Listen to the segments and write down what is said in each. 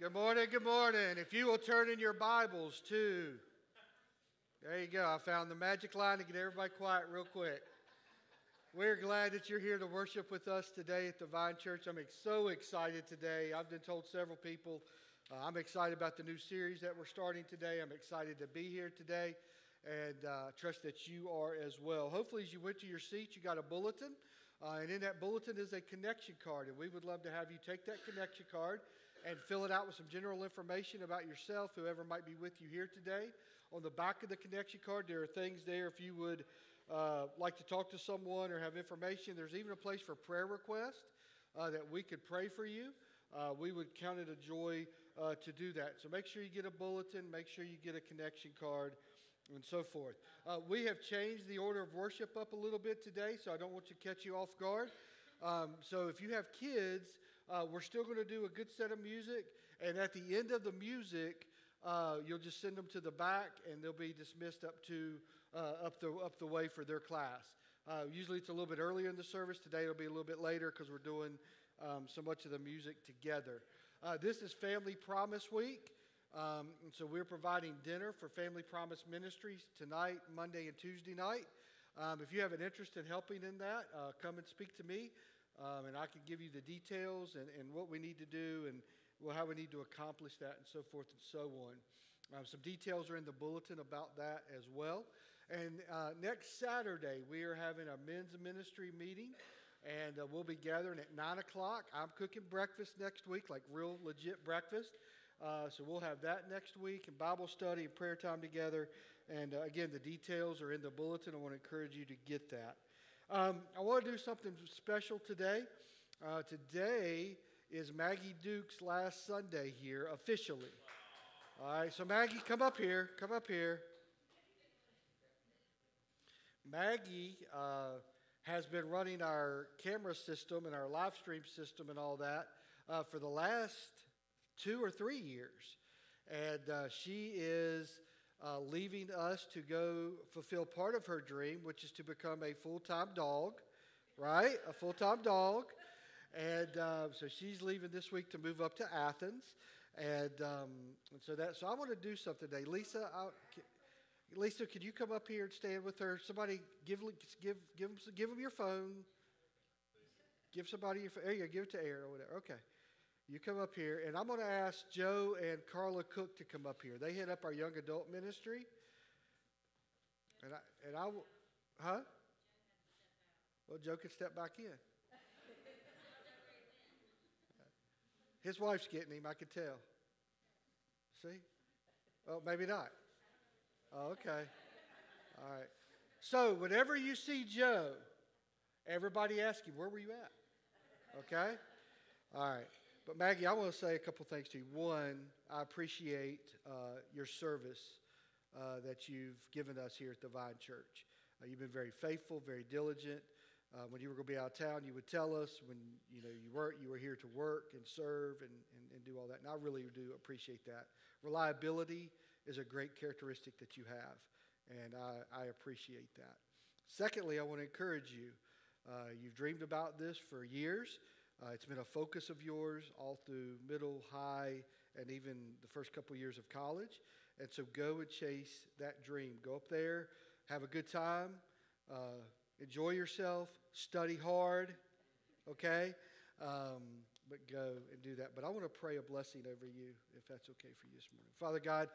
Good morning, good morning. If you will turn in your Bibles to, there you go. I found the magic line to get everybody quiet real quick. We're glad that you're here to worship with us today at the Vine Church. I'm so excited today. I've been told several people uh, I'm excited about the new series that we're starting today. I'm excited to be here today and uh, trust that you are as well. Hopefully, as you went to your seat, you got a bulletin. Uh, and in that bulletin is a connection card. And we would love to have you take that connection card and fill it out with some general information about yourself, whoever might be with you here today. On the back of the connection card, there are things there if you would uh, like to talk to someone or have information. There's even a place for prayer requests uh, that we could pray for you. Uh, we would count it a joy uh, to do that. So make sure you get a bulletin, make sure you get a connection card, and so forth. Uh, we have changed the order of worship up a little bit today, so I don't want to catch you off guard. Um, so if you have kids, uh, we're still going to do a good set of music, and at the end of the music, uh, you'll just send them to the back, and they'll be dismissed up to uh, up the up the way for their class. Uh, usually, it's a little bit earlier in the service. Today, it'll be a little bit later because we're doing um, so much of the music together. Uh, this is Family Promise Week. Um, and so we're providing dinner for Family Promise Ministries tonight, Monday, and Tuesday night. Um, if you have an interest in helping in that, uh, come and speak to me um, and I can give you the details and, and what we need to do and well, how we need to accomplish that and so forth and so on. Um, some details are in the bulletin about that as well. And uh, next Saturday, we are having a men's ministry meeting, and uh, we'll be gathering at 9 o'clock. I'm cooking breakfast next week, like real legit breakfast. Uh, so we'll have that next week and Bible study and prayer time together. And uh, again, the details are in the bulletin. I want to encourage you to get that. Um, I want to do something special today. Uh, today is Maggie Duke's last Sunday here officially. All right, so Maggie, come up here. Come up here. Maggie uh, has been running our camera system and our live stream system and all that uh, for the last two or three years. And uh, she is uh, leaving us to go fulfill part of her dream, which is to become a full time dog, right? A full time dog. And uh, so she's leaving this week to move up to Athens. And, um, and so that, so I want to do something today. Lisa, I'll, Lisa, could you come up here and stand with her? Somebody give, give, give, them, give them your phone. Give somebody your phone. Give it to Air or whatever. Okay. You come up here, and I'm going to ask Joe and Carla Cook to come up here. They head up our young adult ministry. And I, and I, huh? Well, Joe can step back in. His wife's getting him, I could tell. See? Well, maybe not. Oh, okay. All right. So, whenever you see Joe, everybody ask him, Where were you at? Okay? All right. But Maggie, I want to say a couple things to you. One, I appreciate uh, your service uh, that you've given us here at the Vine Church. Uh, you've been very faithful, very diligent. Uh, when you were going to be out of town, you would tell us when you know you weren't. You were here to work and serve and, and, and do all that. And I really do appreciate that. Reliability is a great characteristic that you have, and I, I appreciate that. Secondly, I want to encourage you. Uh, you've dreamed about this for years. Uh, it's been a focus of yours all through middle, high, and even the first couple years of college. And so go and chase that dream. Go up there, have a good time, uh, enjoy yourself, study hard, okay? Um, but go and do that. But I want to pray a blessing over you, if that's okay for you this morning. Father God,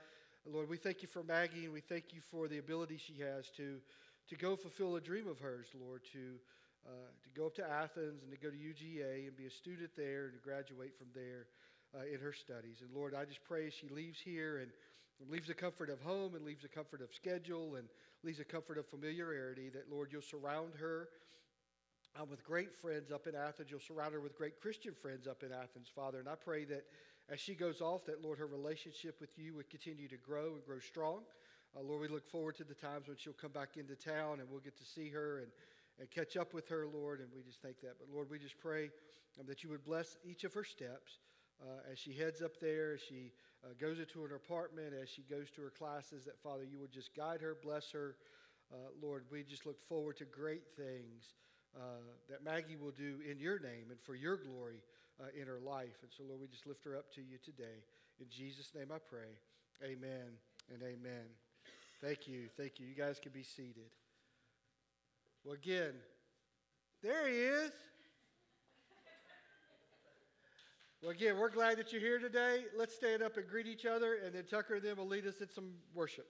Lord, we thank you for Maggie, and we thank you for the ability she has to, to go fulfill a dream of hers, Lord, to uh, to go up to Athens and to go to UGA and be a student there and to graduate from there uh, in her studies. And Lord, I just pray she leaves here and leaves the comfort of home and leaves the comfort of schedule and leaves the comfort of familiarity, that Lord, you'll surround her uh, with great friends up in Athens. You'll surround her with great Christian friends up in Athens, Father. And I pray that as she goes off, that Lord, her relationship with you would continue to grow and grow strong. Uh, Lord, we look forward to the times when she'll come back into town and we'll get to see her and and catch up with her, Lord, and we just thank that. But Lord, we just pray um, that you would bless each of her steps uh, as she heads up there, as she uh, goes into her apartment, as she goes to her classes, that Father, you would just guide her, bless her. Uh, Lord, we just look forward to great things uh, that Maggie will do in your name and for your glory uh, in her life. And so, Lord, we just lift her up to you today. In Jesus' name I pray. Amen and amen. Thank you. Thank you. You guys can be seated. Well, again, there he is. Well, again, we're glad that you're here today. Let's stand up and greet each other, and then Tucker and them will lead us in some worship.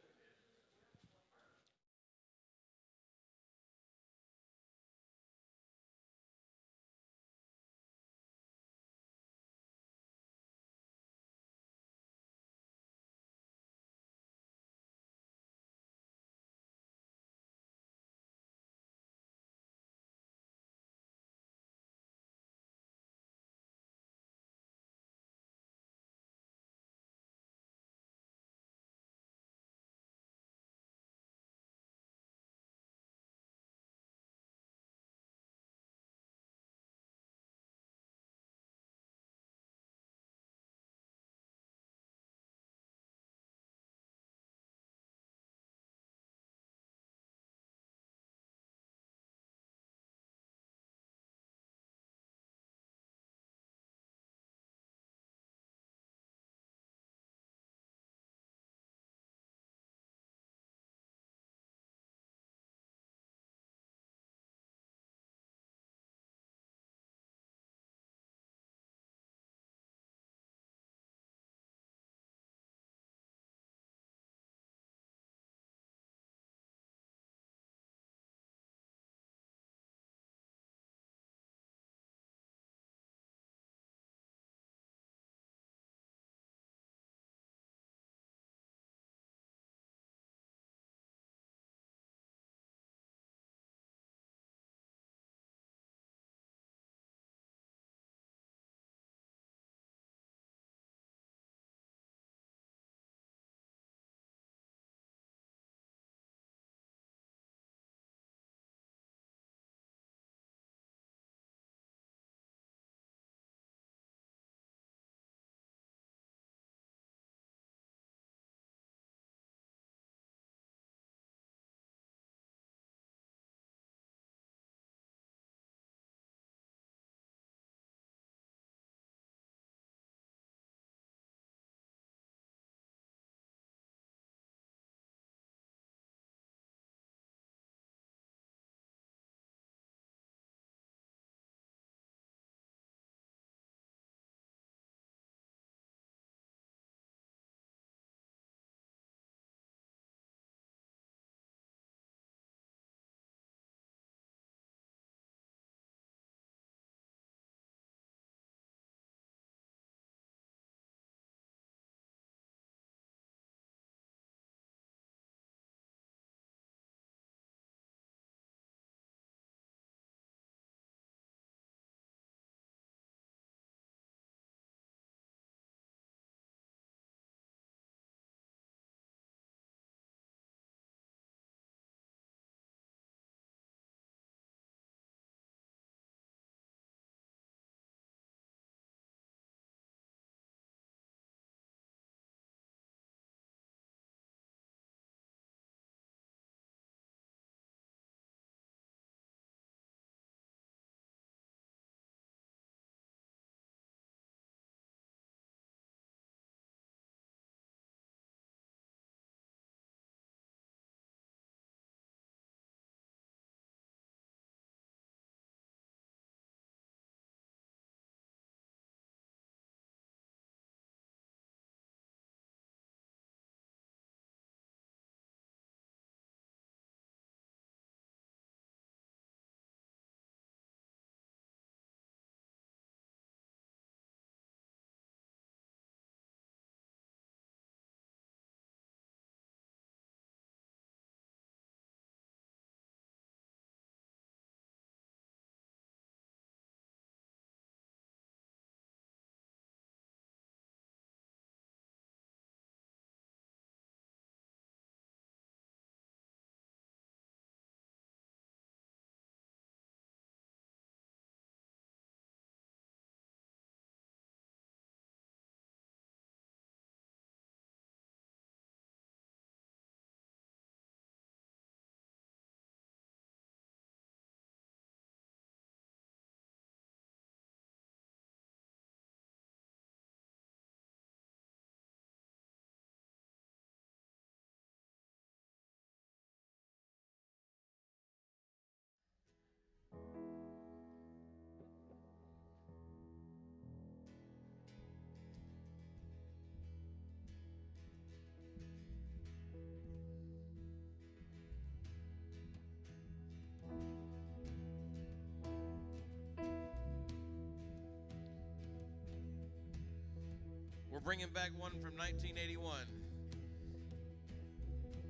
Bringing back one from 1981.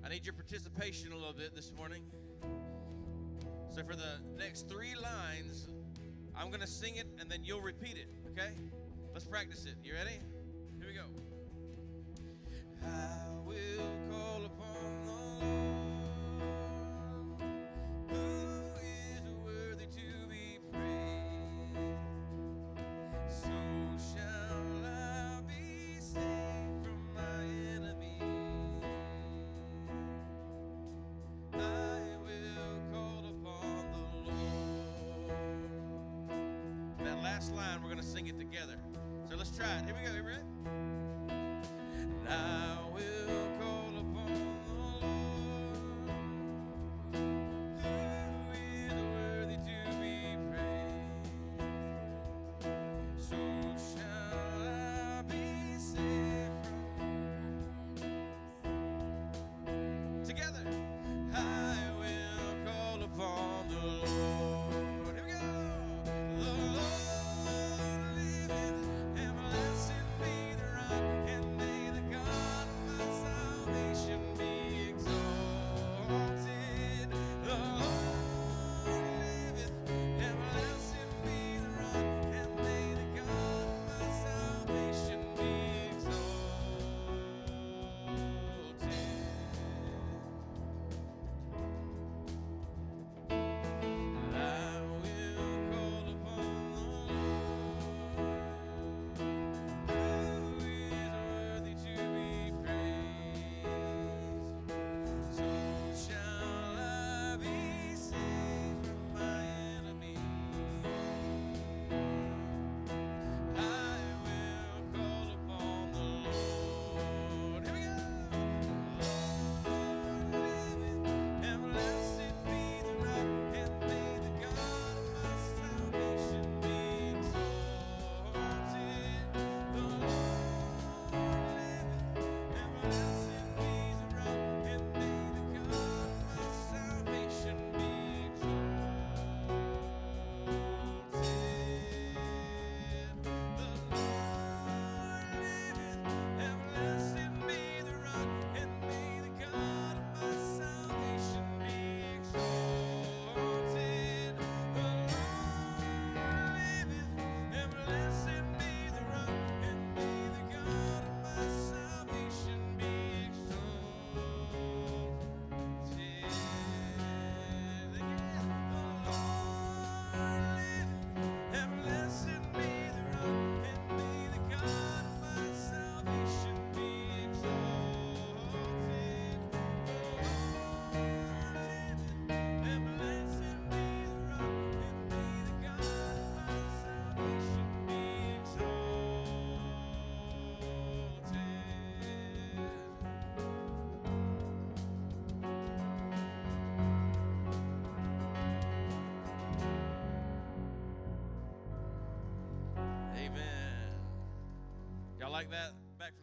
I need your participation a little bit this morning. So, for the next three lines, I'm going to sing it and then you'll repeat it, okay? Let's practice it. You ready? Here we go. I will together. So let's try it. Here we go. You ready?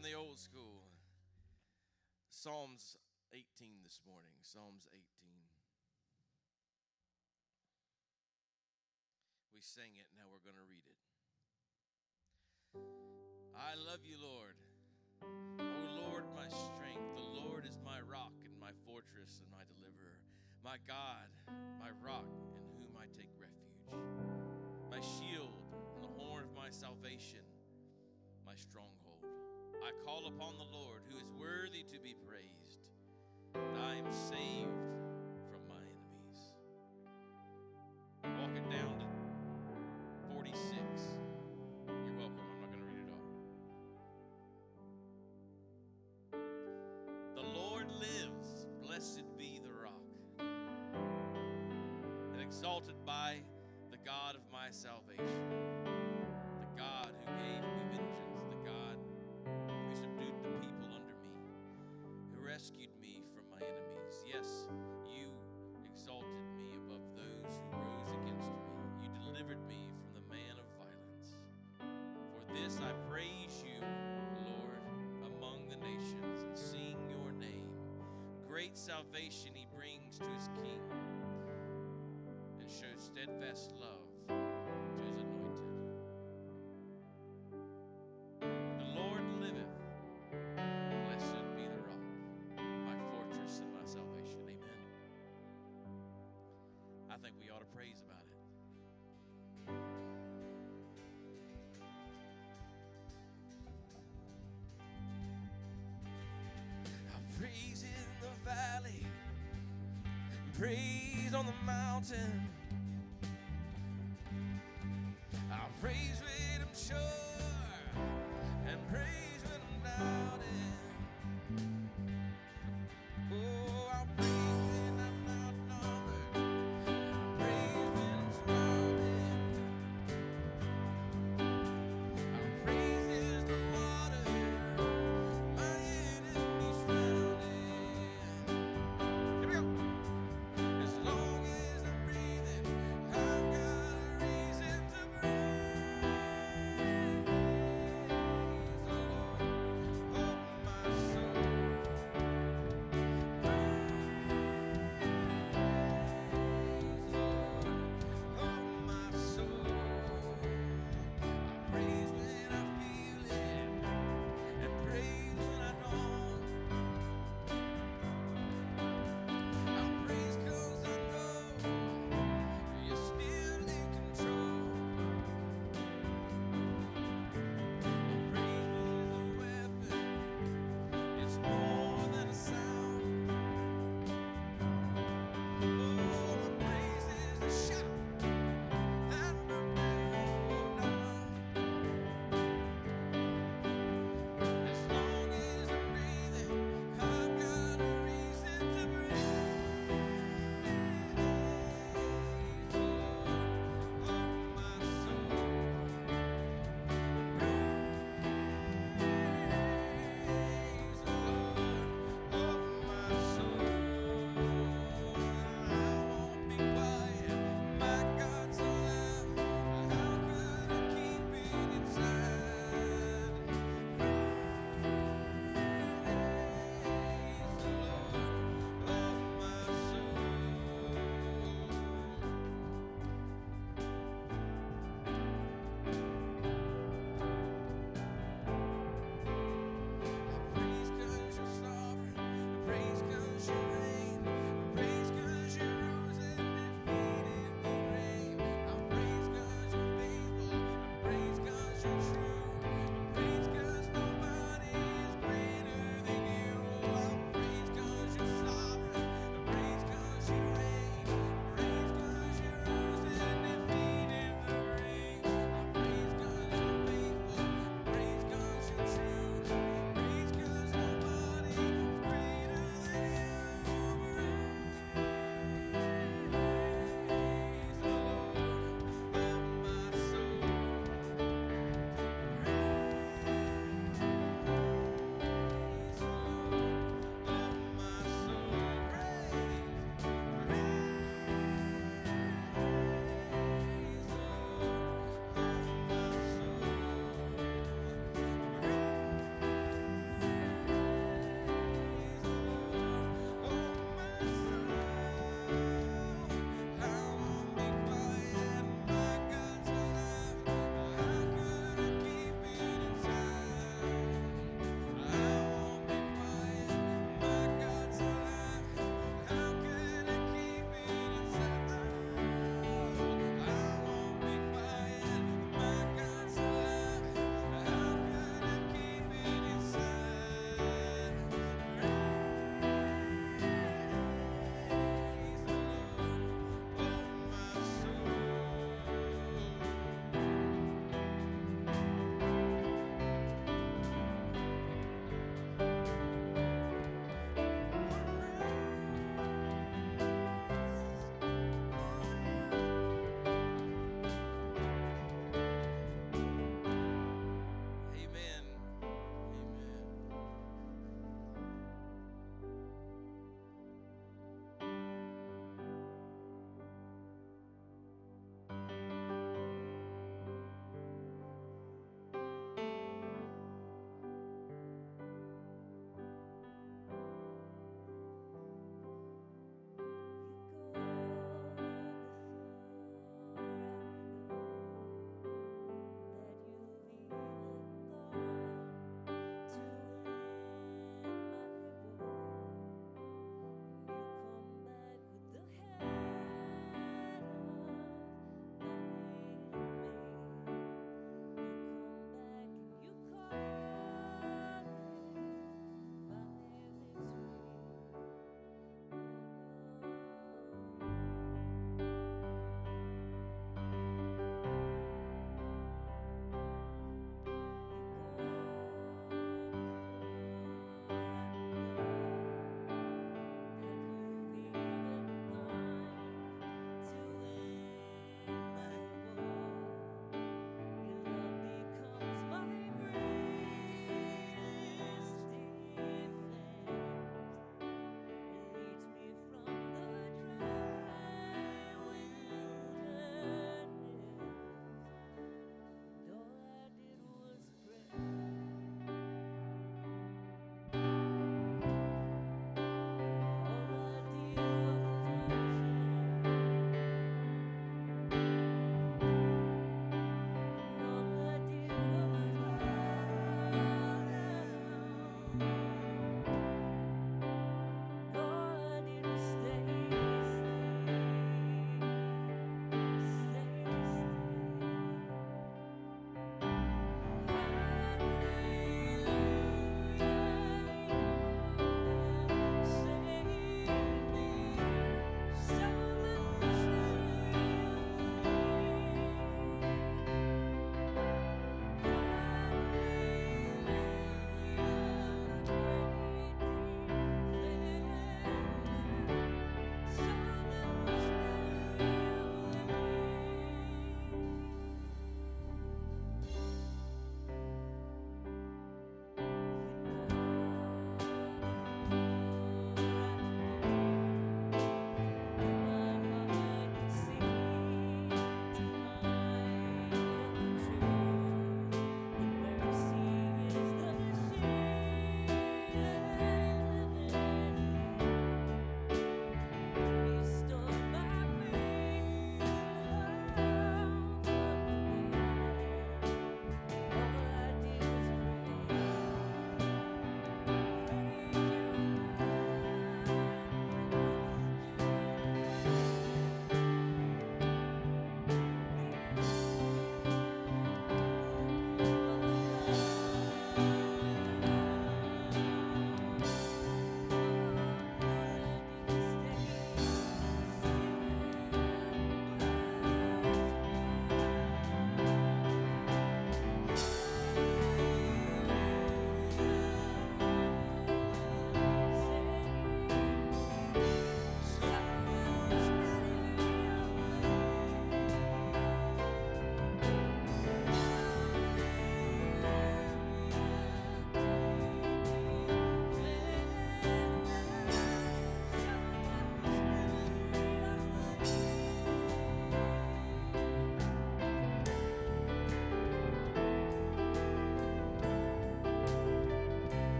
From the old school. Psalms 18 this morning. Psalms 18. We sang it, now we're going to read it. I love you, Lord. O Lord, my strength. The Lord is my rock and my fortress and my deliverer. My God, my rock in whom I take refuge. My shield and the horn of my salvation, my stronghold. I call upon the Lord who is worthy to be praised. I am saved from my enemies. Walk it down to 46. You're welcome. I'm not going to read it all. The Lord lives. Blessed be the rock. And exalted by the God of my salvation. this I praise you, Lord, among the nations, and sing your name. Great salvation he brings to his king, and shows steadfast love to his anointed. The Lord liveth. Blessed be the rock, my fortress and my salvation. Amen. I think we ought to praise him. Praise in the valley, praise on the mountain.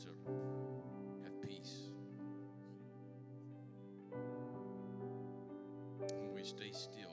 To have peace. When we stay still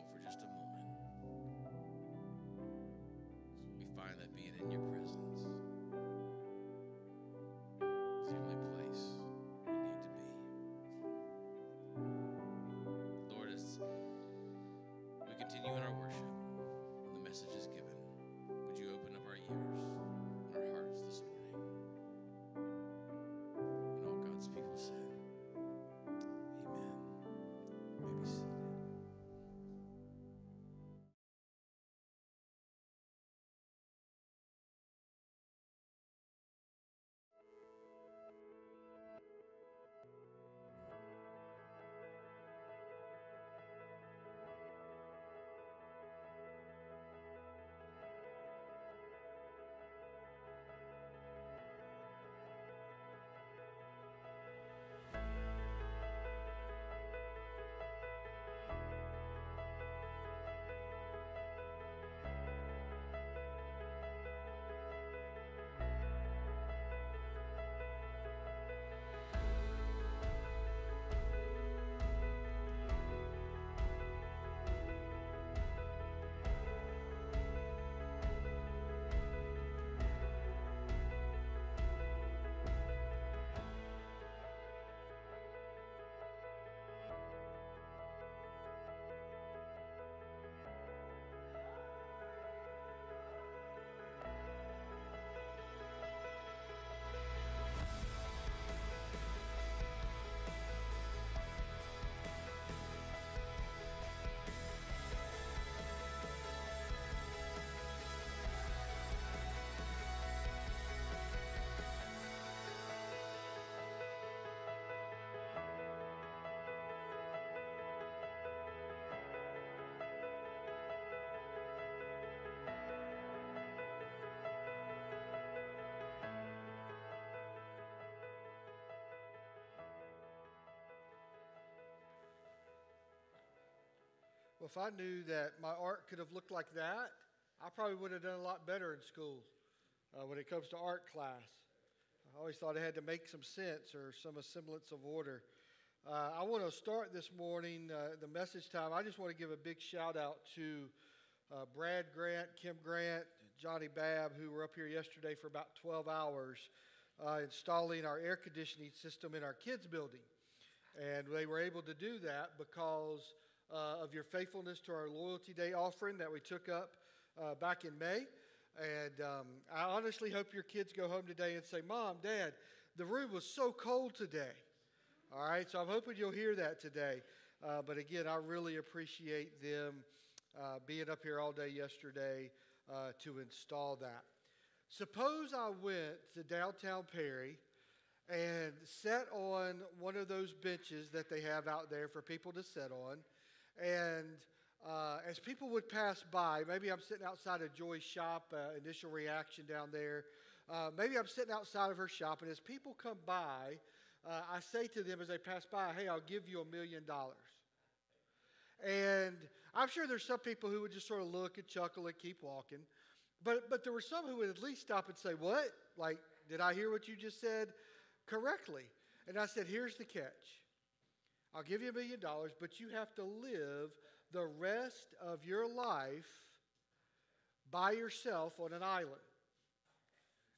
Well, if I knew that my art could have looked like that, I probably would have done a lot better in school uh, when it comes to art class. I always thought it had to make some sense or some semblance of order. Uh, I want to start this morning, uh, the message time. I just want to give a big shout out to uh, Brad Grant, Kim Grant, Johnny Babb, who were up here yesterday for about 12 hours uh, installing our air conditioning system in our kids' building. And they were able to do that because uh, of your faithfulness to our Loyalty Day offering that we took up uh, back in May. And um, I honestly hope your kids go home today and say, Mom, Dad, the room was so cold today. All right, so I'm hoping you'll hear that today. Uh, but again, I really appreciate them uh, being up here all day yesterday uh, to install that. Suppose I went to downtown Perry and sat on one of those benches that they have out there for people to sit on. And uh, as people would pass by, maybe I'm sitting outside of Joy's shop, uh, initial reaction down there. Uh, maybe I'm sitting outside of her shop, and as people come by, uh, I say to them as they pass by, Hey, I'll give you a million dollars. And I'm sure there's some people who would just sort of look and chuckle and keep walking. But, but there were some who would at least stop and say, What? Like, did I hear what you just said correctly? And I said, Here's the catch I'll give you a million dollars, but you have to live the rest of your life by yourself on an island.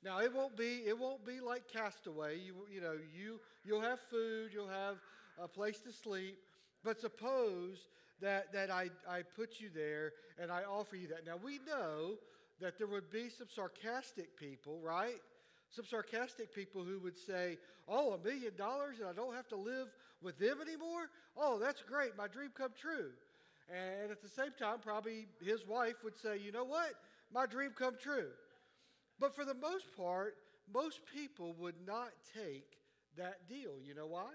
Now it won't be it won't be like Castaway. You you know you you'll have food, you'll have a place to sleep. But suppose that that I I put you there and I offer you that. Now we know that there would be some sarcastic people, right? Some sarcastic people who would say, "Oh, a million dollars and I don't have to live with them anymore? Oh, that's great. My dream come true." And at the same time, probably his wife would say, "You know what? My dream come true." But for the most part, most people would not take that deal. You know why?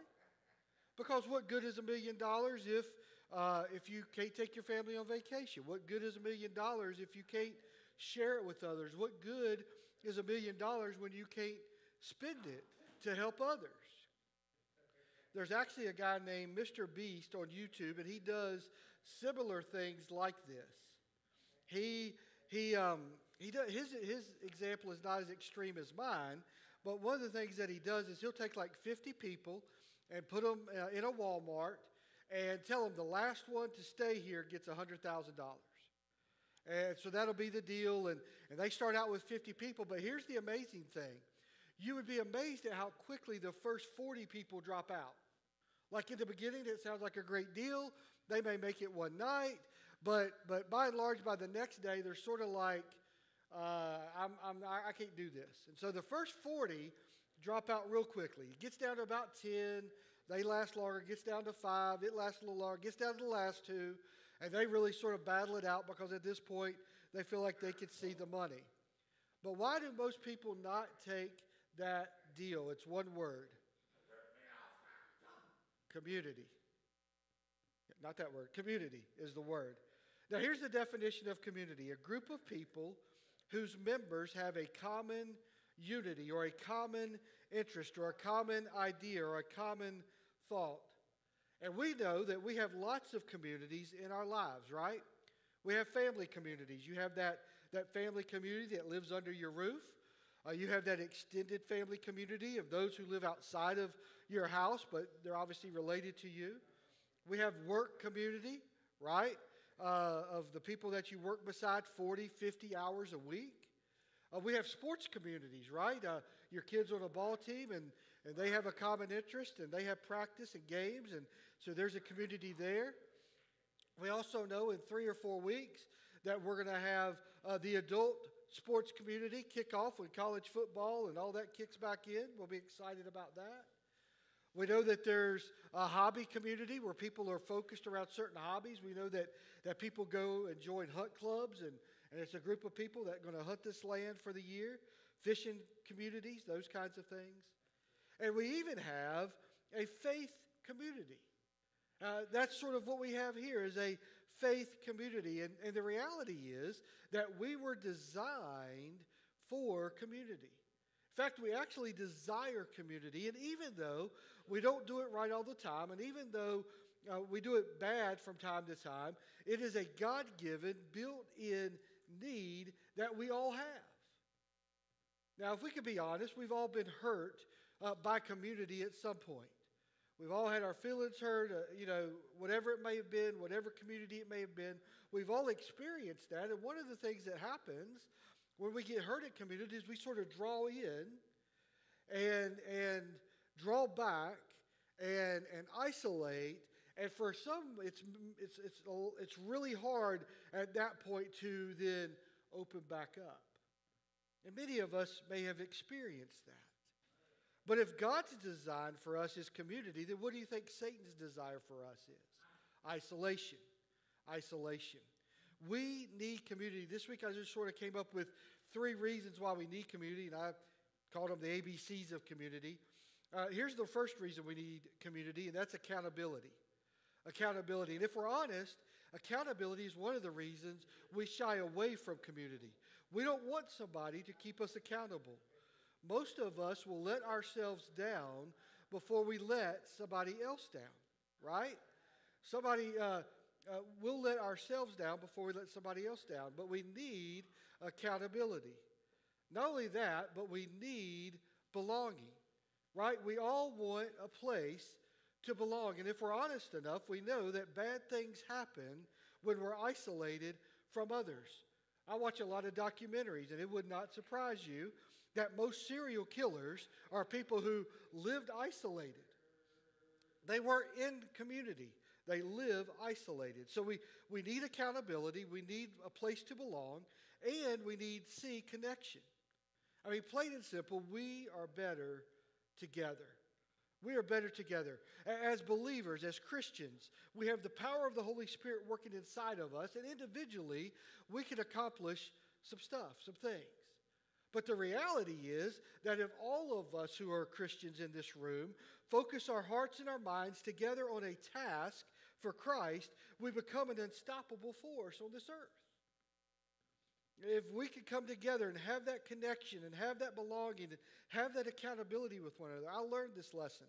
Because what good is a million dollars if uh, if you can't take your family on vacation? What good is a million dollars if you can't share it with others? What good is a million dollars when you can't spend it to help others? There's actually a guy named Mr. Beast on YouTube, and he does similar things like this. He he um, he does, his his example is not as extreme as mine, But one of the things that he does is he'll take like 50 people and put them uh, in a Walmart and tell them the last one to stay here gets $100,000. And so that'll be the deal. And, and they start out with 50 people. But here's the amazing thing you would be amazed at how quickly the first 40 people drop out. Like in the beginning, it sounds like a great deal. They may make it one night, but, but by and large, by the next day, they're sort of like, uh, I'm, I'm, I can't do this. And so the first 40 drop out real quickly. It gets down to about 10. They last longer. Gets down to five. It lasts a little longer. Gets down to the last two. And they really sort of battle it out because at this point, they feel like they could see the money. But why do most people not take that deal? It's one word community. Not that word. Community is the word. Now, here's the definition of community a group of people whose members have a common unity or a common interest or a common idea or a common thought. And we know that we have lots of communities in our lives, right? We have family communities. You have that, that family community that lives under your roof. Uh, you have that extended family community of those who live outside of your house, but they're obviously related to you. We have work community, right? Uh, of the people that you work beside 40, 50 hours a week. Uh, we have sports communities, right? Uh, your kids on a ball team and, and they have a common interest and they have practice and games, and so there's a community there. We also know in three or four weeks that we're going to have uh, the adult sports community kick off with college football and all that kicks back in. We'll be excited about that. We know that there's a hobby community where people are focused around certain hobbies. We know that, that people go and join hunt clubs, and, and it's a group of people that are going to hunt this land for the year, fishing communities, those kinds of things. And we even have a faith community. Uh, that's sort of what we have here is a faith community. And, and the reality is that we were designed for community. In fact, we actually desire community. And even though we don't do it right all the time, and even though uh, we do it bad from time to time, it is a God given, built in need that we all have. Now, if we can be honest, we've all been hurt uh, by community at some point. We've all had our feelings hurt, uh, you know, whatever it may have been, whatever community it may have been. We've all experienced that. And one of the things that happens when we get hurt at communities, we sort of draw in and, and draw back and, and isolate. And for some, it's, it's, it's, it's really hard at that point to then open back up. And many of us may have experienced that. But if God's design for us is community, then what do you think Satan's desire for us is? Isolation. Isolation. We need community. This week I just sort of came up with three reasons why we need community, and I called them the ABCs of community. Uh, here's the first reason we need community, and that's accountability. Accountability. And if we're honest, accountability is one of the reasons we shy away from community. We don't want somebody to keep us accountable. Most of us will let ourselves down before we let somebody else down, right? Somebody, uh, uh, we'll let ourselves down before we let somebody else down, but we need accountability. Not only that, but we need belonging, right? We all want a place to belong. And if we're honest enough, we know that bad things happen when we're isolated from others. I watch a lot of documentaries, and it would not surprise you that most serial killers are people who lived isolated. They weren't in community. They live isolated. So we, we need accountability, we need a place to belong, and we need C connection. I mean, plain and simple, we are better together. We are better together. As believers, as Christians, we have the power of the Holy Spirit working inside of us, and individually, we can accomplish some stuff, some things. But the reality is that if all of us who are Christians in this room focus our hearts and our minds together on a task for Christ, we become an unstoppable force on this earth. If we could come together and have that connection and have that belonging and have that accountability with one another, I learned this lesson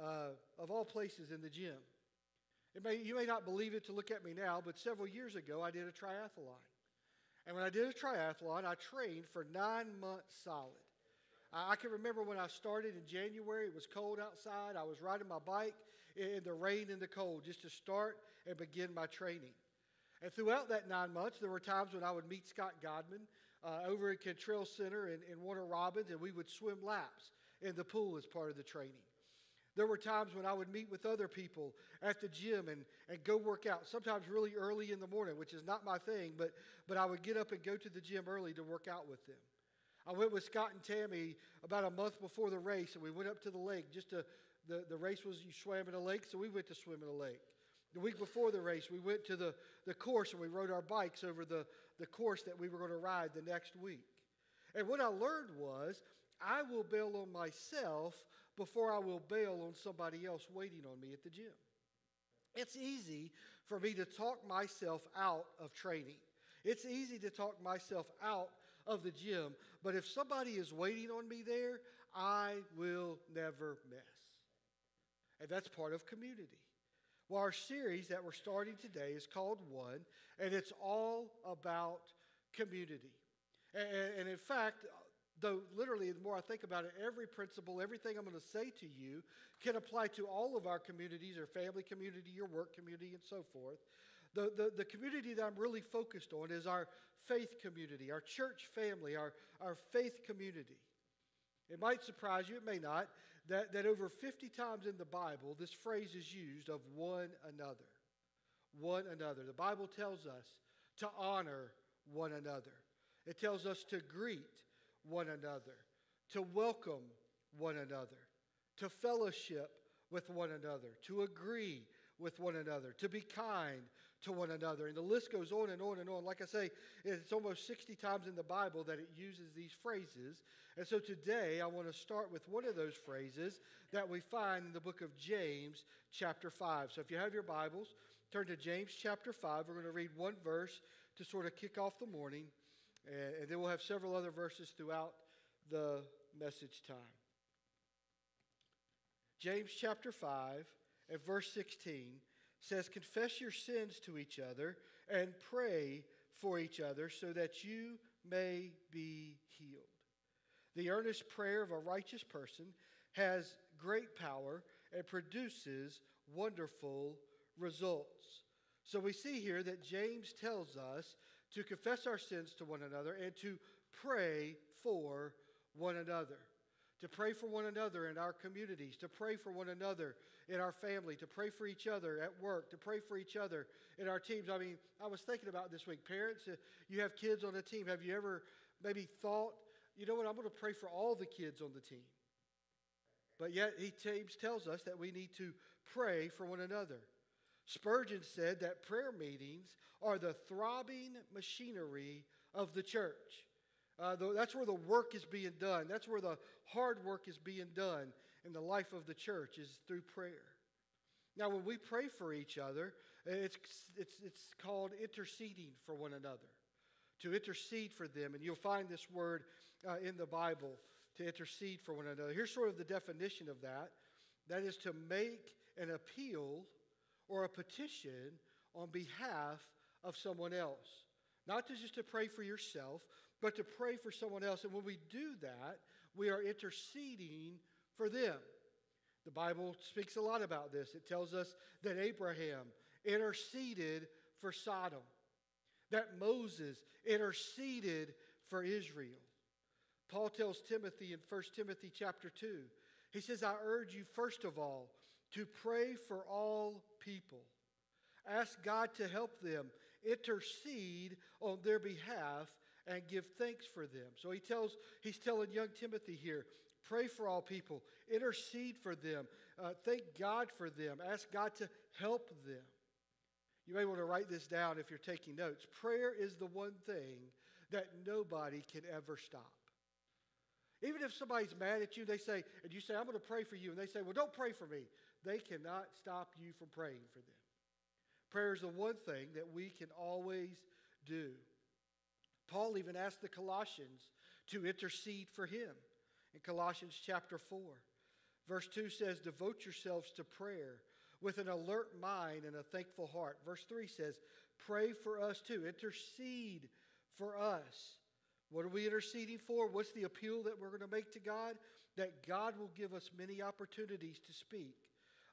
uh, of all places in the gym. May, you may not believe it to look at me now, but several years ago I did a triathlon. And when I did a triathlon, I trained for nine months solid. I can remember when I started in January, it was cold outside. I was riding my bike in the rain and the cold just to start and begin my training. And throughout that nine months, there were times when I would meet Scott Godman uh, over at Cantrell Center in, in Warner Robins, and we would swim laps in the pool as part of the training. There were times when I would meet with other people at the gym and, and go work out, sometimes really early in the morning, which is not my thing, but, but I would get up and go to the gym early to work out with them. I went with Scott and Tammy about a month before the race, and we went up to the lake just to, the, the race was you swam in a lake, so we went to swim in a lake. The week before the race, we went to the, the course and we rode our bikes over the, the course that we were going to ride the next week. And what I learned was I will bail on myself before I will bail on somebody else waiting on me at the gym. It's easy for me to talk myself out of training. It's easy to talk myself out of the gym, but if somebody is waiting on me there, I will never miss. And that's part of community. Well, our series that we're starting today is called One, and it's all about community. And, and in fact, though literally, the more I think about it, every principle, everything I'm going to say to you can apply to all of our communities, our family community, your work community, and so forth. The, the, the community that I'm really focused on is our faith community, our church family, our, our faith community. It might surprise you, it may not, that, that over 50 times in the Bible, this phrase is used of one another. One another. The Bible tells us to honor one another, it tells us to greet one another, to welcome one another, to fellowship with one another, to agree with one another, to be kind to one another. And the list goes on and on and on. Like I say, it's almost 60 times in the Bible that it uses these phrases. And so today I want to start with one of those phrases that we find in the book of James, chapter 5. So if you have your Bibles, turn to James chapter 5. We're going to read one verse to sort of kick off the morning. And, then we'll have several other verses throughout the message time. James chapter 5 and verse 16 says, Confess your sins to each other and pray for each other so that you may be healed. The earnest prayer of a righteous person has great power and produces wonderful results. So we see here that James tells us to confess our sins to one another and to pray for one another. To pray for one another in our communities, to pray for one another in our family, to pray for each other at work, to pray for each other in our teams. I mean, I was thinking about this week. Parents, uh, you have kids on a team. Have you ever maybe thought, you know what, I'm going to pray for all the kids on the team? But yet, he tells us that we need to pray for one another. Spurgeon said that prayer meetings are the throbbing machinery of the church. Uh, that's where the work is being done. That's where the hard work is being done in the life of the church is through prayer. Now, when we pray for each other, it's, it's, it's called interceding for one another, to intercede for them. And you'll find this word uh, in the Bible, to intercede for one another. Here's sort of the definition of that that is to make an appeal or a petition on behalf of someone else. Not to just to pray for yourself, but to pray for someone else. And when we do that, we are interceding for them. The Bible speaks a lot about this. It tells us that Abraham interceded for Sodom, that Moses interceded for Israel. Paul tells Timothy in 1 Timothy chapter 2, he says, I urge you first of all to pray for all people. Ask God to help them, intercede on their behalf, and give thanks for them. So he tells, he's telling young Timothy here, pray for all people, intercede for them, uh, thank God for them, ask God to help them. You may want to write this down if you're taking notes. Prayer is the one thing that nobody can ever stop. Even if somebody's mad at you, they say, and you say, I'm going to pray for you, and they say, Well, don't pray for me. They cannot stop you from praying for them. Prayer is the one thing that we can always do. Paul even asked the Colossians to intercede for him in Colossians chapter 4. Verse 2 says, Devote yourselves to prayer with an alert mind and a thankful heart. Verse 3 says, Pray for us too, intercede for us What are we interceding for? What's the appeal that we're going to make to God? That God will give us many opportunities to speak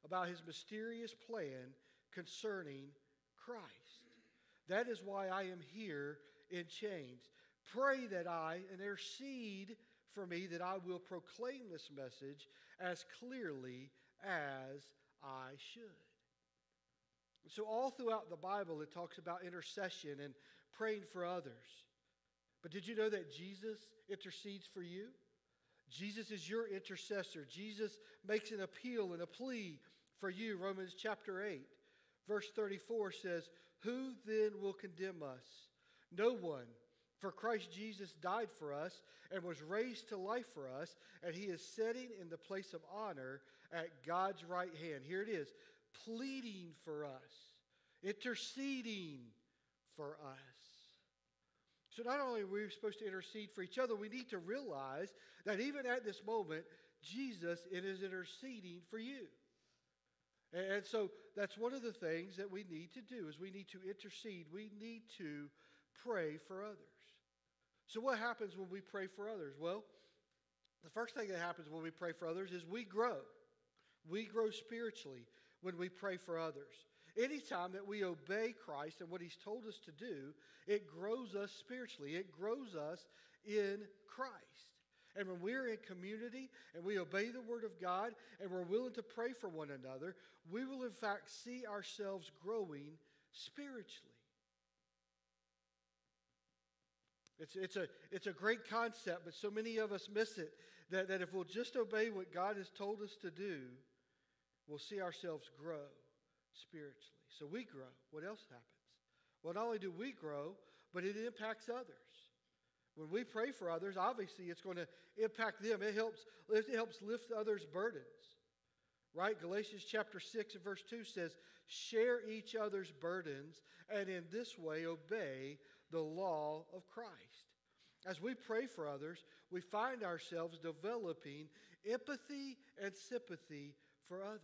about his mysterious plan concerning Christ. That is why I am here in chains. Pray that I and intercede for me that I will proclaim this message as clearly as I should. So, all throughout the Bible, it talks about intercession and praying for others. But did you know that Jesus intercedes for you? Jesus is your intercessor. Jesus makes an appeal and a plea for you. Romans chapter 8, verse 34 says, Who then will condemn us? No one. For Christ Jesus died for us and was raised to life for us, and he is sitting in the place of honor at God's right hand. Here it is pleading for us, interceding for us. So not only are we supposed to intercede for each other, we need to realize that even at this moment, Jesus is interceding for you. And so that's one of the things that we need to do is we need to intercede. We need to pray for others. So what happens when we pray for others? Well, the first thing that happens when we pray for others is we grow. We grow spiritually when we pray for others. Anytime that we obey Christ and what He's told us to do, it grows us spiritually. It grows us in Christ. And when we're in community and we obey the Word of God and we're willing to pray for one another, we will in fact see ourselves growing spiritually. It's, it's, a, it's a great concept, but so many of us miss it that, that if we'll just obey what God has told us to do, we'll see ourselves grow spiritually. So we grow. What else happens? Well, not only do we grow, but it impacts others. When we pray for others, obviously it's going to impact them. It helps, it helps lift others' burdens. Right? Galatians chapter 6 and verse 2 says, Share each other's burdens, and in this way obey the law of Christ. As we pray for others, we find ourselves developing empathy and sympathy for others.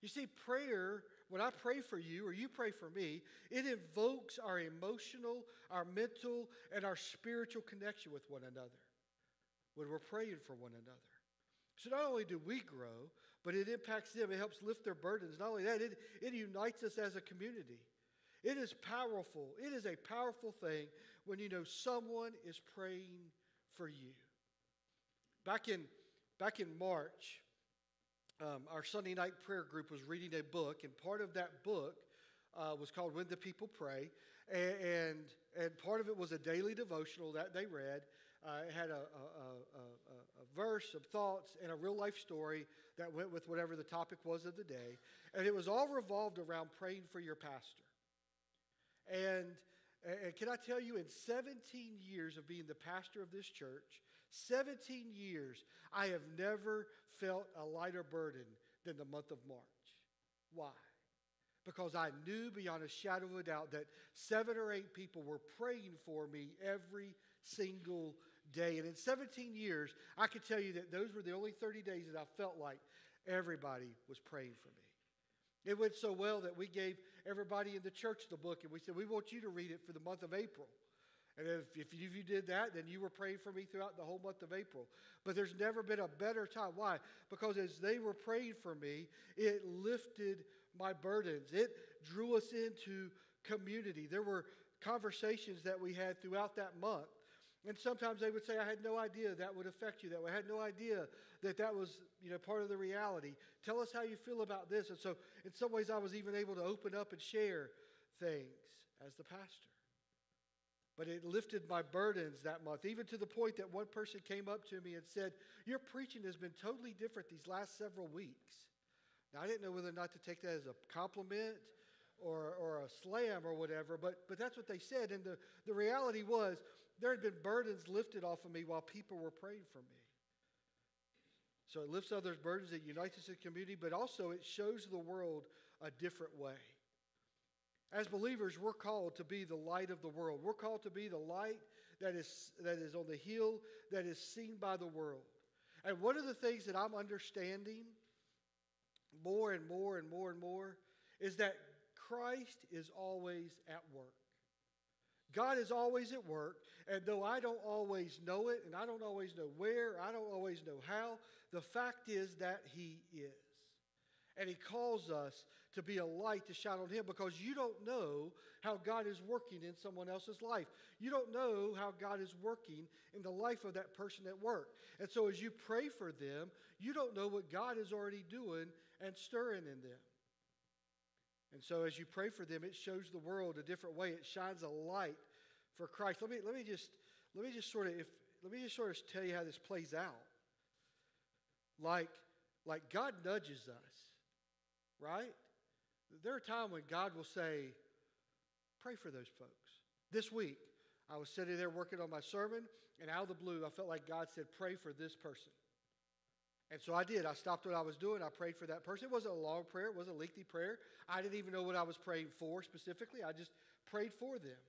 You see, prayer, when I pray for you or you pray for me, it invokes our emotional, our mental, and our spiritual connection with one another when we're praying for one another. So not only do we grow, but it impacts them. It helps lift their burdens. Not only that, it, it unites us as a community. It is powerful. It is a powerful thing when you know someone is praying for you. Back in, back in March, um, our Sunday night prayer group was reading a book, and part of that book uh, was called When the People Pray. And, and, and, part of it was a daily devotional that they read. Uh, it had a, a, a, a, verse, some thoughts, and a real life story that went with whatever the topic was of the day. And it was all revolved around praying for your pastor. And, and can I tell you, in 17 years of being the pastor of this church, 17 years, I have never felt a lighter burden than the month of March. Why? Because I knew beyond a shadow of a doubt that seven or eight people were praying for me every single day. And in 17 years, I could tell you that those were the only 30 days that I felt like everybody was praying for me. It went so well that we gave everybody in the church the book and we said, We want you to read it for the month of April. And if, if you did that, then you were praying for me throughout the whole month of April. But there's never been a better time. Why? Because as they were praying for me, it lifted my burdens. It drew us into community. There were conversations that we had throughout that month. And sometimes they would say, I had no idea that would affect you that way. I had no idea that that was you know, part of the reality. Tell us how you feel about this. And so, in some ways, I was even able to open up and share things as the pastor. But it lifted my burdens that month, even to the point that one person came up to me and said, Your preaching has been totally different these last several weeks. Now, I didn't know whether or not to take that as a compliment or, or a slam or whatever, but, but that's what they said. And the, the reality was, there had been burdens lifted off of me while people were praying for me. So it lifts others' burdens, it unites us in community, but also it shows the world a different way. As believers, we're called to be the light of the world. We're called to be the light that is, that is on the hill that is seen by the world. And one of the things that I'm understanding more and more and more and more is that Christ is always at work. God is always at work, and though I don't always know it, and I don't always know where, I don't always know how, the fact is that He is. And He calls us to be a light to shine on Him because you don't know how God is working in someone else's life. You don't know how God is working in the life of that person at work. And so as you pray for them, you don't know what God is already doing and stirring in them. And so as you pray for them, it shows the world a different way. It shines a light for Christ. Let me, let me just let me just sort of if let me just sort of tell you how this plays out. Like, like God nudges us, right? There are times when God will say, pray for those folks. This week, I was sitting there working on my sermon, and out of the blue, I felt like God said, pray for this person. And so I did. I stopped what I was doing. I prayed for that person. It wasn't a long prayer, it wasn't a lengthy prayer. I didn't even know what I was praying for specifically. I just prayed for them.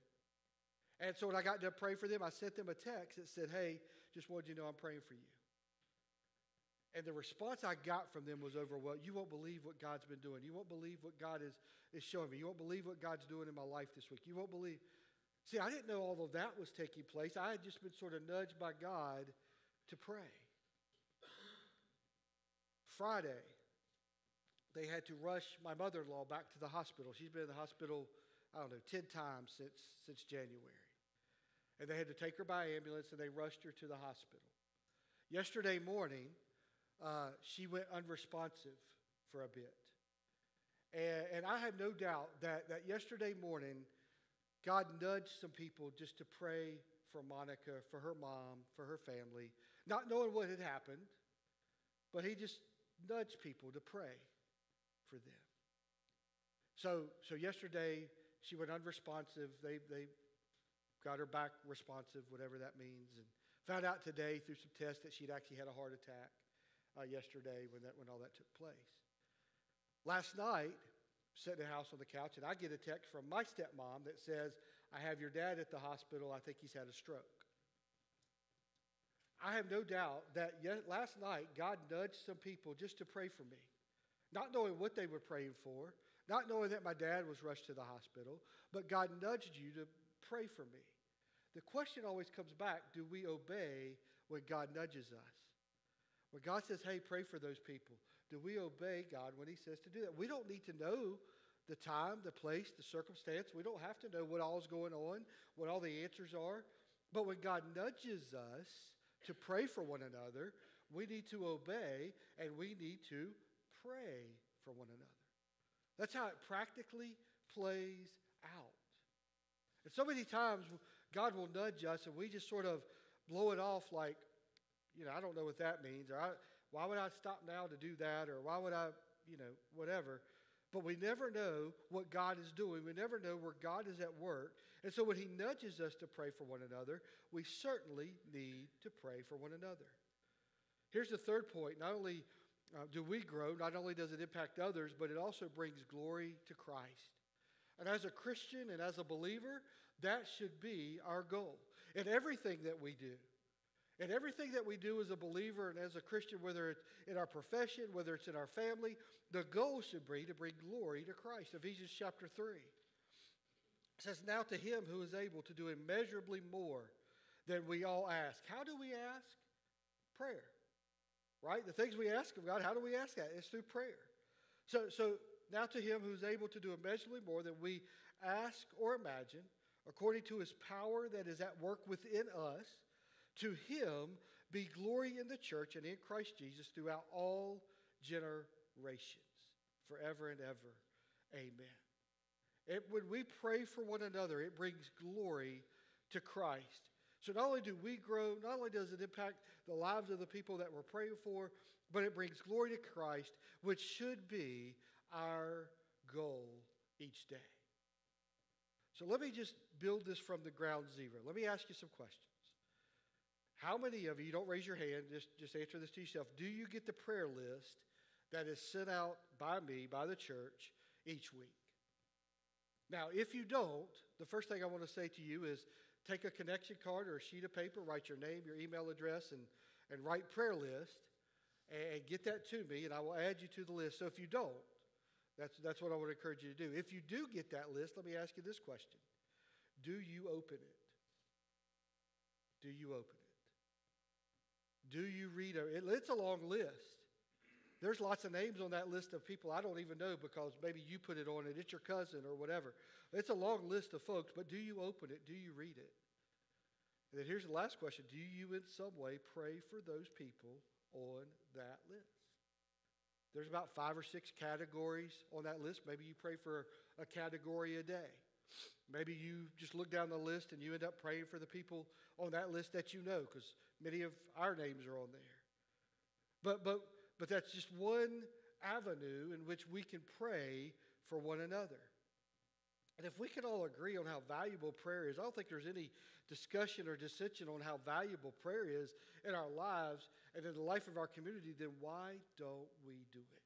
And so when I got to pray for them, I sent them a text that said, Hey, just wanted you to know I'm praying for you. And the response I got from them was overwhelming. You won't believe what God's been doing. You won't believe what God is, is showing me. You won't believe what God's doing in my life this week. You won't believe. See, I didn't know all of that was taking place. I had just been sort of nudged by God to pray. Friday, they had to rush my mother in law back to the hospital. She's been in the hospital, I don't know, 10 times since, since January. And they had to take her by ambulance and they rushed her to the hospital. Yesterday morning, uh, she went unresponsive for a bit. And, and I have no doubt that, that yesterday morning, God nudged some people just to pray for Monica, for her mom, for her family, not knowing what had happened, but He just nudged people to pray for them. So, so yesterday, she went unresponsive. They, they got her back responsive, whatever that means, and found out today through some tests that she'd actually had a heart attack uh, yesterday when, that, when all that took place. Last night, sitting in the house on the couch, and I get a text from my stepmom that says, I have your dad at the hospital. I think he's had a stroke. I have no doubt that yet, last night God nudged some people just to pray for me, not knowing what they were praying for, not knowing that my dad was rushed to the hospital, but God nudged you to pray for me. The question always comes back do we obey when God nudges us? When God says, hey, pray for those people, do we obey God when He says to do that? We don't need to know the time, the place, the circumstance. We don't have to know what all is going on, what all the answers are. But when God nudges us to pray for one another, we need to obey and we need to pray for one another. That's how it practically plays out. And so many times, God will nudge us and we just sort of blow it off like, you know, I don't know what that means, or I, why would I stop now to do that, or why would I, you know, whatever. But we never know what God is doing. We never know where God is at work. And so when He nudges us to pray for one another, we certainly need to pray for one another. Here's the third point. Not only uh, do we grow, not only does it impact others, but it also brings glory to Christ. And as a Christian and as a believer, that should be our goal in everything that we do. And everything that we do as a believer and as a Christian, whether it's in our profession, whether it's in our family, the goal should be to bring glory to Christ. Ephesians chapter 3 says, Now to him who is able to do immeasurably more than we all ask. How do we ask? Prayer. Right? The things we ask of God, how do we ask that? It's through prayer. So, so now to him who's able to do immeasurably more than we ask or imagine, according to his power that is at work within us. To him be glory in the church and in Christ Jesus throughout all generations, forever and ever. Amen. It, when we pray for one another, it brings glory to Christ. So not only do we grow, not only does it impact the lives of the people that we're praying for, but it brings glory to Christ, which should be our goal each day. So let me just build this from the ground zero. Let me ask you some questions. How many of you, don't raise your hand, just, just answer this to yourself. Do you get the prayer list that is sent out by me, by the church, each week? Now, if you don't, the first thing I want to say to you is take a connection card or a sheet of paper, write your name, your email address, and, and write prayer list, and get that to me, and I will add you to the list. So if you don't, that's, that's what I would encourage you to do. If you do get that list, let me ask you this question do you open it? Do you open it? Do you read it? It's a long list. There's lots of names on that list of people I don't even know because maybe you put it on it. It's your cousin or whatever. It's a long list of folks, but do you open it? Do you read it? And then here's the last question Do you, in some way, pray for those people on that list? There's about five or six categories on that list. Maybe you pray for a category a day. Maybe you just look down the list and you end up praying for the people on that list that you know because many of our names are on there. But, but, but that's just one avenue in which we can pray for one another. And if we can all agree on how valuable prayer is, I don't think there's any discussion or dissension on how valuable prayer is in our lives and in the life of our community, then why don't we do it?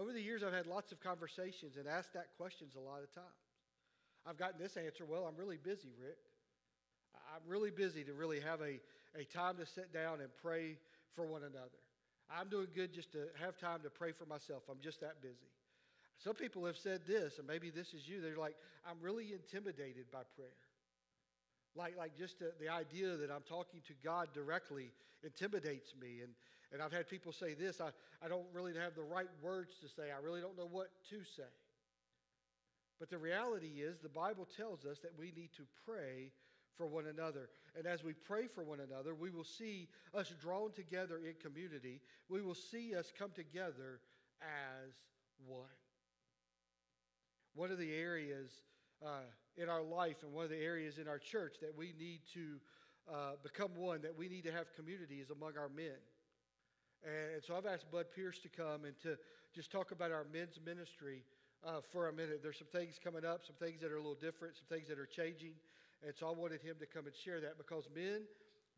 Over the years, I've had lots of conversations and asked that questions a lot of times. I've gotten this answer well, I'm really busy, Rick. I'm really busy to really have a, a time to sit down and pray for one another. I'm doing good just to have time to pray for myself. I'm just that busy. Some people have said this, and maybe this is you. They're like, I'm really intimidated by prayer. Like, like just the, the idea that I'm talking to God directly intimidates me. And, and I've had people say this I, I don't really have the right words to say, I really don't know what to say. But the reality is, the Bible tells us that we need to pray for one another. And as we pray for one another, we will see us drawn together in community. We will see us come together as one. One of the areas uh, in our life and one of the areas in our church that we need to uh, become one, that we need to have community is among our men. And so I've asked Bud Pierce to come and to just talk about our men's ministry uh, for a minute. There's some things coming up, some things that are a little different, some things that are changing. And so I wanted him to come and share that because men,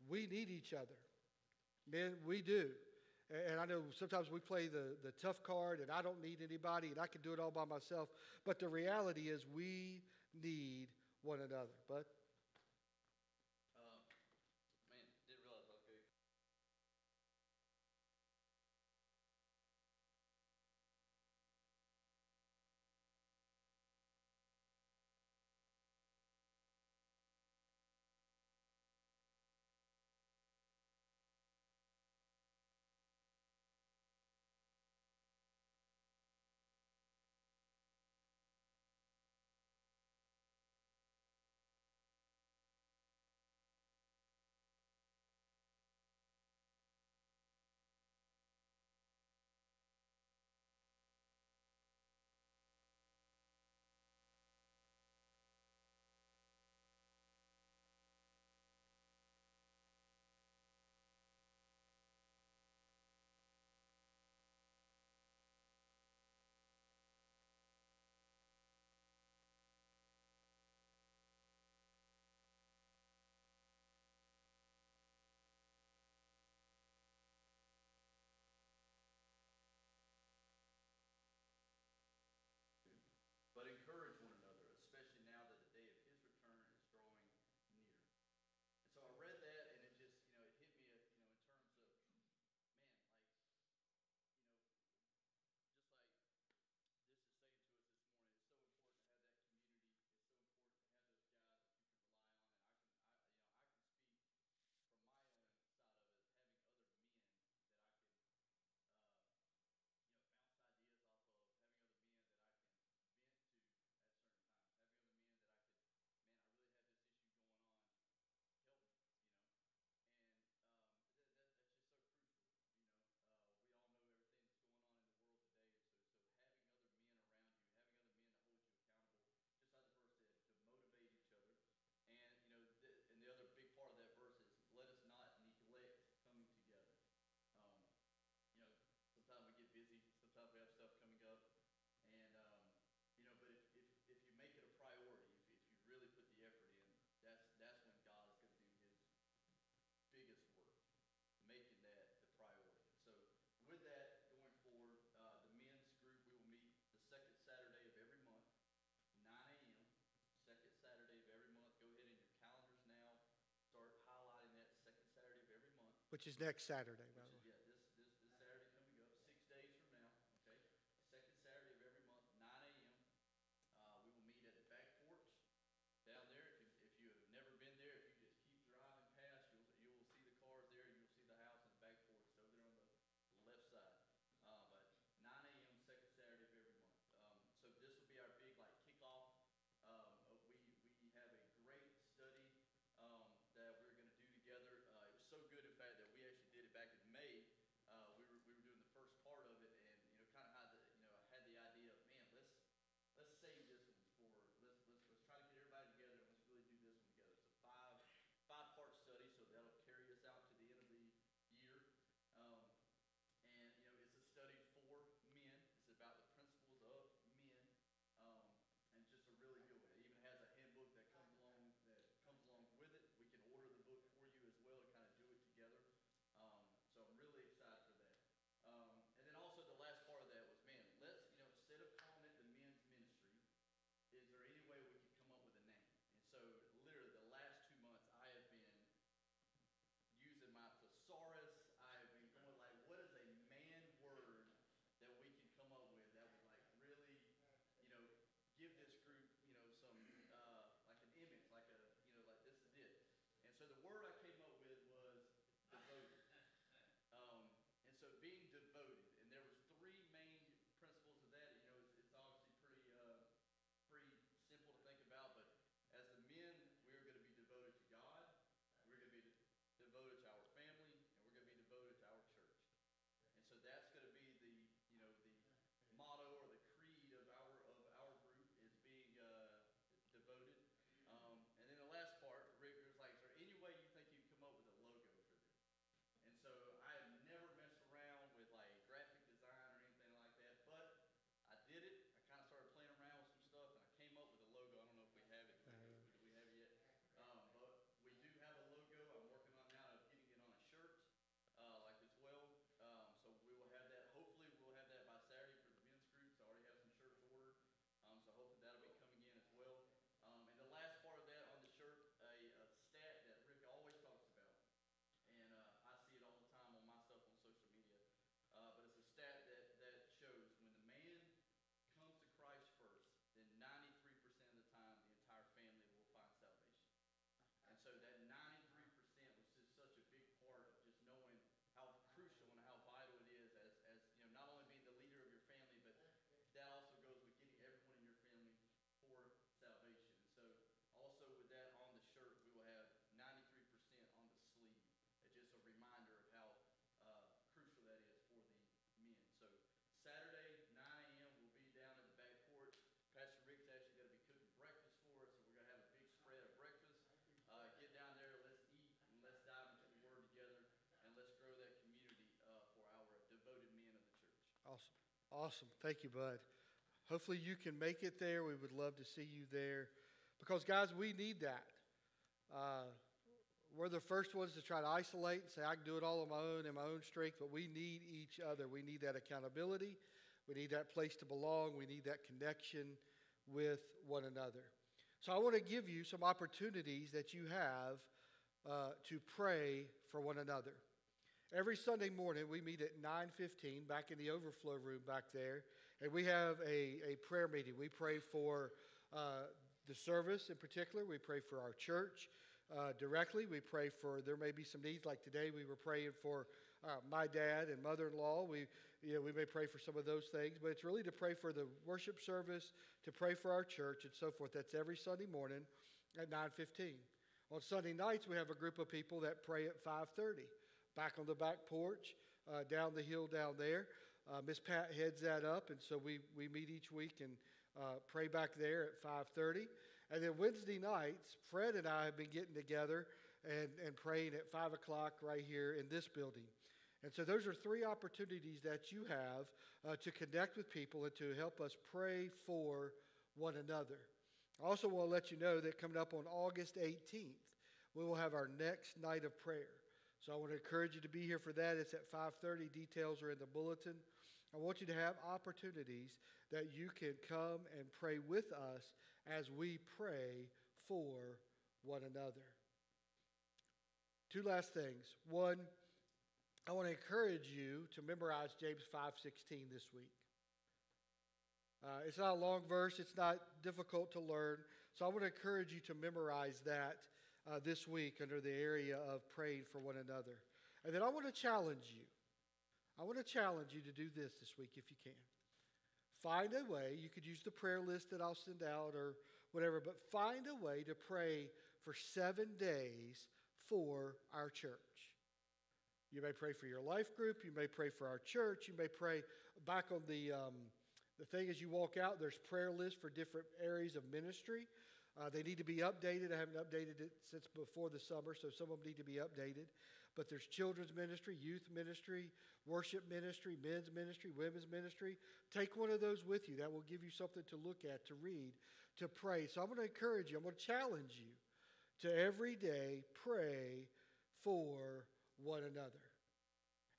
we need each other. Men, we do. And I know sometimes we play the, the tough card and I don't need anybody and I can do it all by myself. But the reality is we need one another. But which is next Saturday, by the way. Awesome. Awesome. Thank you, Bud. Hopefully, you can make it there. We would love to see you there because, guys, we need that. Uh, we're the first ones to try to isolate and say, I can do it all on my own in my own strength, but we need each other. We need that accountability. We need that place to belong. We need that connection with one another. So, I want to give you some opportunities that you have uh, to pray for one another. Every Sunday morning, we meet at 9:15 back in the overflow room back there, and we have a, a prayer meeting. We pray for uh, the service in particular. We pray for our church uh, directly. We pray for there may be some needs. Like today, we were praying for uh, my dad and mother-in-law. We you know, we may pray for some of those things, but it's really to pray for the worship service, to pray for our church, and so forth. That's every Sunday morning at 9:15. On Sunday nights, we have a group of people that pray at 5:30 back on the back porch, uh, down the hill down there. Uh, Miss Pat heads that up, and so we, we meet each week and uh, pray back there at 5.30. And then Wednesday nights, Fred and I have been getting together and, and praying at 5 o'clock right here in this building. And so those are three opportunities that you have uh, to connect with people and to help us pray for one another. I also want to let you know that coming up on August 18th, we will have our next night of prayer. So I want to encourage you to be here for that. It's at 5:30. Details are in the bulletin. I want you to have opportunities that you can come and pray with us as we pray for one another. Two last things. One, I want to encourage you to memorize James 5:16 this week. Uh, it's not a long verse. It's not difficult to learn. So I want to encourage you to memorize that uh, this week under the area of praying for one another. And then I want to challenge you. I want to challenge you to do this this week if you can. Find a way, you could use the prayer list that I'll send out or whatever, but find a way to pray for seven days for our church. You may pray for your life group. You may pray for our church. You may pray back on the, um, the thing as you walk out, there's prayer lists for different areas of ministry. Uh, they need to be updated. I haven't updated it since before the summer, so some of them need to be updated. But there's children's ministry, youth ministry, worship ministry, men's ministry, women's ministry. Take one of those with you. That will give you something to look at, to read, to pray. So I'm going to encourage you, I'm going to challenge you to every day pray for one another.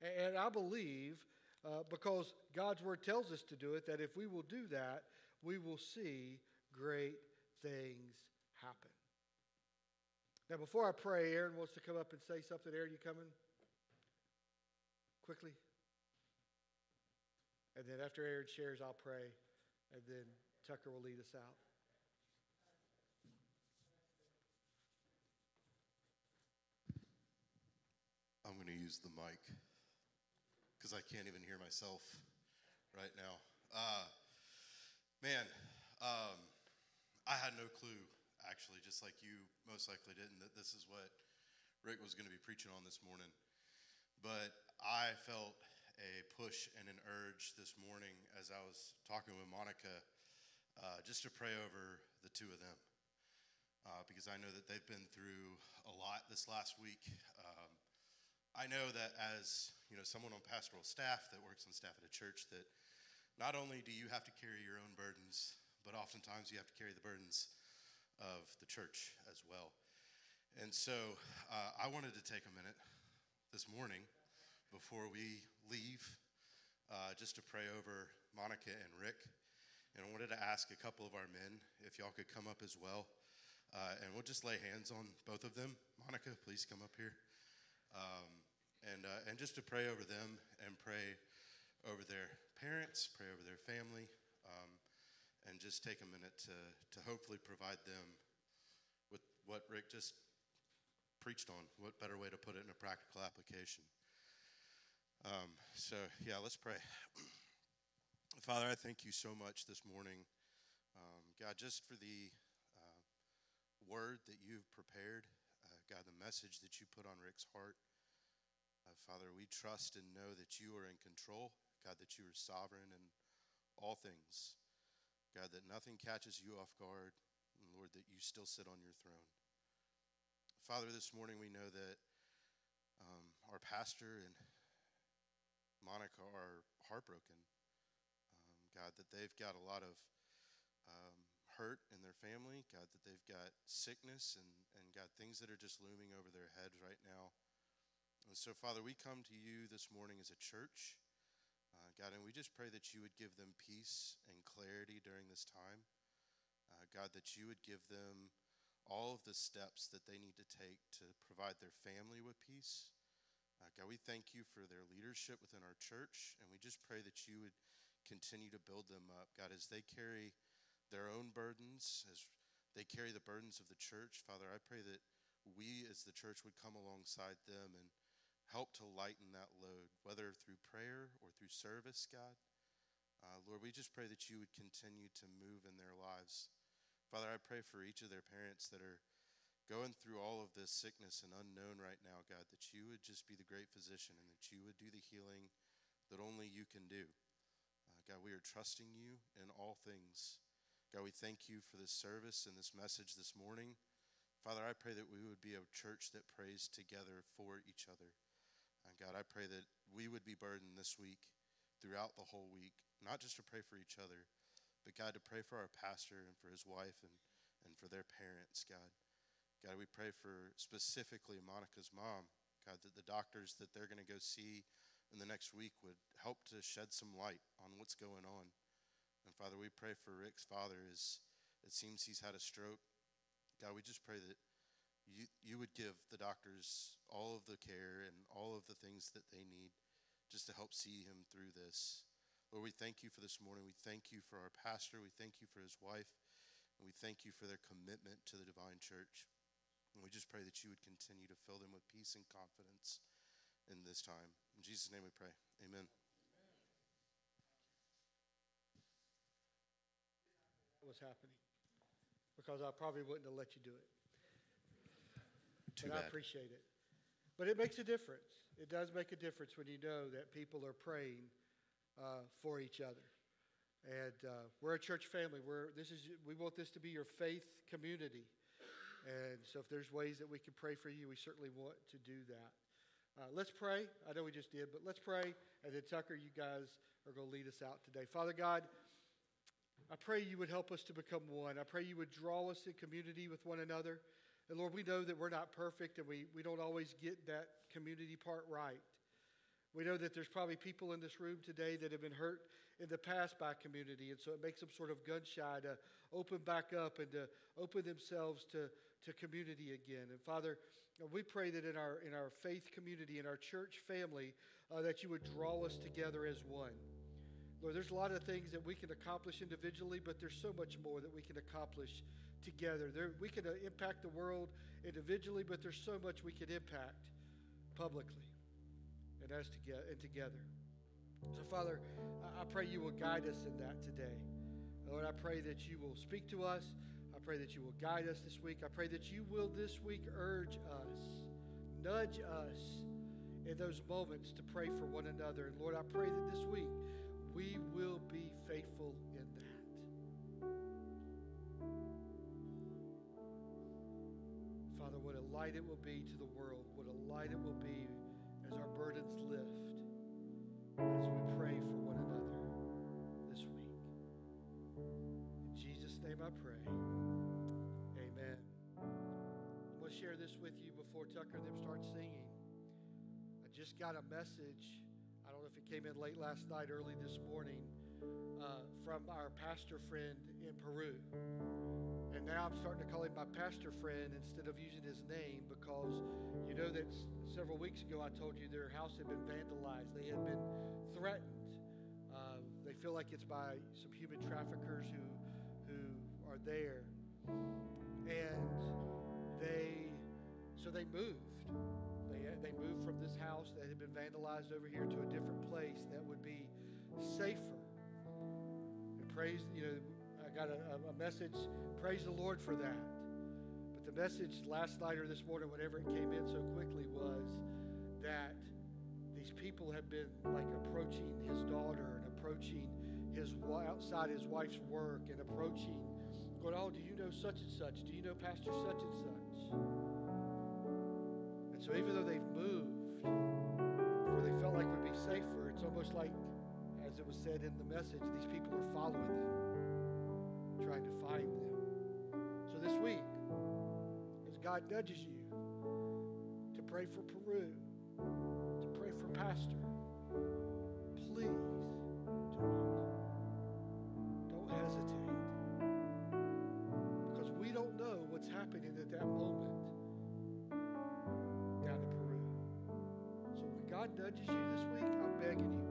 And, and I believe, uh, because God's word tells us to do it, that if we will do that, we will see great things happen. Now, before I pray, Aaron wants to come up and say something. Aaron, you coming? Quickly. And then after Aaron shares, I'll pray. And then Tucker will lead us out. I'm going to use the mic because I can't even hear myself right now. Uh, man, um, I had no clue, actually, just like you most likely didn't, that this is what Rick was going to be preaching on this morning. But I felt a push and an urge this morning as I was talking with Monica uh, just to pray over the two of them. Uh, because I know that they've been through a lot this last week. Um, I know that as you know, someone on pastoral staff that works on staff at a church, that not only do you have to carry your own burdens, but oftentimes you have to carry the burdens of the church as well. And so uh, I wanted to take a minute this morning before we leave uh, just to pray over Monica and Rick. And I wanted to ask a couple of our men if y'all could come up as well. Uh, and we'll just lay hands on both of them. Monica, please come up here. Um, and, uh, and just to pray over them and pray over their parents, pray over their family, and just take a minute to, to hopefully provide them with what Rick just preached on. What better way to put it in a practical application? Um, so, yeah, let's pray. Father, I thank you so much this morning, um, God, just for the uh, word that you've prepared, uh, God, the message that you put on Rick's heart. Uh, Father, we trust and know that you are in control, God, that you are sovereign in all things. God, that nothing catches you off guard, and Lord, that you still sit on your throne. Father, this morning we know that um, our pastor and Monica are heartbroken. God, that they've got a lot of um, hurt in their family, God, that they've got sickness and, and got things that are just looming over their heads right now. And so, Father, we come to you this morning as a church, God, and we just pray that you would give them peace and clarity during this time. Uh, God, that you would give them all of the steps that they need to take to provide their family with peace. Uh, God, we thank you for their leadership within our church, and we just pray that you would continue to build them up. God, as they carry their own burdens, as they carry the burdens of the church, Father, I pray that we as the church would come alongside them and help to lighten that load, whether through prayer or through service, God. Uh, Lord, we just pray that you would continue to move in their lives. Father, I pray for each of their parents that are going through all of this sickness and unknown right now, God, that you would just be the great physician and that you would do the healing that only you can do. Uh, God, we are trusting you in all things. God, we thank you for this service and this message this morning. Father, I pray that we would be a church that prays together for each other. And God, I pray that we would be burdened this week, throughout the whole week, not just to pray for each other, but God, to pray for our pastor and for his wife and, and for their parents, God. God, we pray for specifically Monica's mom, God, that the doctors that they're going to go see in the next week would help to shed some light on what's going on. And Father, we pray for Rick's father as it seems he's had a stroke. God, we just pray that you, you would give the doctors all of the care and all of the things that they need just to help see him through this. Lord, we thank you for this morning. We thank you for our pastor. We thank you for his wife. And we thank you for their commitment to the Vine Church. And we just pray that you would continue to fill them with peace and confidence in this time. In Jesus' name we pray. Amen. was happening because I probably wouldn't have let you do it. Too but I appreciate it. But it makes a difference. It does make a difference when you know that people are praying uh, for each other. And uh, we're a church family. We're, this is, we want this to be your faith community. And so if there's ways that we can pray for you, we certainly want to do that. Uh, let's pray. I know we just did, but let's pray. And then, Tucker, you guys are going to lead us out today. Father God, I pray you would help us to become one. I pray you would draw us in community with one another. And Lord, we know that we're not perfect and we, we don't always get that community part right. We know that there's probably people in this room today that have been hurt in the past by community, and so it makes them sort of gun shy to open back up and to open themselves to, to community again. And Father, we pray that in our, in our faith community, in our church family, uh, that you would draw us together as one. Lord, there's a lot of things that we can accomplish individually, but there's so much more that we can accomplish together. There, we can uh, impact the world individually, but there's so much we can impact publicly and as together and together. So, Father, I, I pray you will guide us in that today. Lord, I pray that you will speak to us. I pray that you will guide us this week. I pray that you will this week urge us, nudge us in those moments to pray for one another. And Lord, I pray that this week we will be faithful Father, what a light it will be to the world, what a light it will be as our burdens lift, as we pray for one another this week. In Jesus' name I pray. Amen. I'm going to share this with you before Tucker and them start singing. I just got a message. I don't know if it came in late last night, early this morning, uh, from our pastor friend in Peru. And now I'm starting to call him my pastor friend instead of using his name because you know that several weeks ago I told you their house had been vandalized. They had been threatened. Uh, they feel like it's by some human traffickers who, who are there. And they, so they moved. They, they moved from this house that had been vandalized over here to a different place that would be safer. And praise, you know, got a, a message, praise the Lord for that. But the message last night or this morning, whenever it came in so quickly, was that these people have been like approaching his daughter and approaching his outside his wife's work and approaching, going, oh, do you know such and such? Do you know Pastor such and such? And so even though they've moved, where they felt like would be safer, it's almost like, as as it was said in the message, these people are following them, trying to find them. So this week, as God nudges you to pray for Peru, to pray for Pastor, please do it. Don't hesitate. Because we don't know what's happening at that moment down in Peru. So when God nudges you this week, I'm begging you,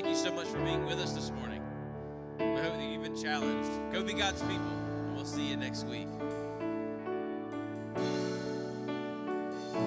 Thank you so much for being with us this morning. We hope that you've been challenged. Go be God's people, and we'll see you next week.